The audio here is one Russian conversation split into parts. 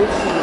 不起。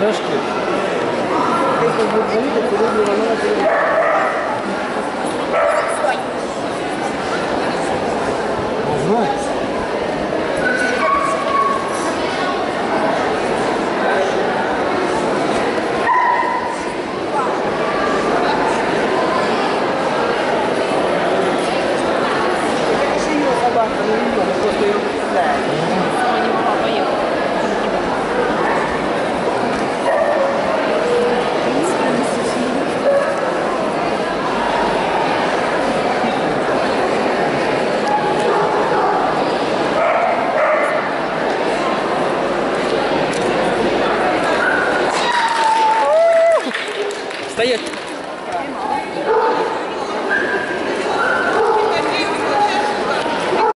Ножки. Стоять!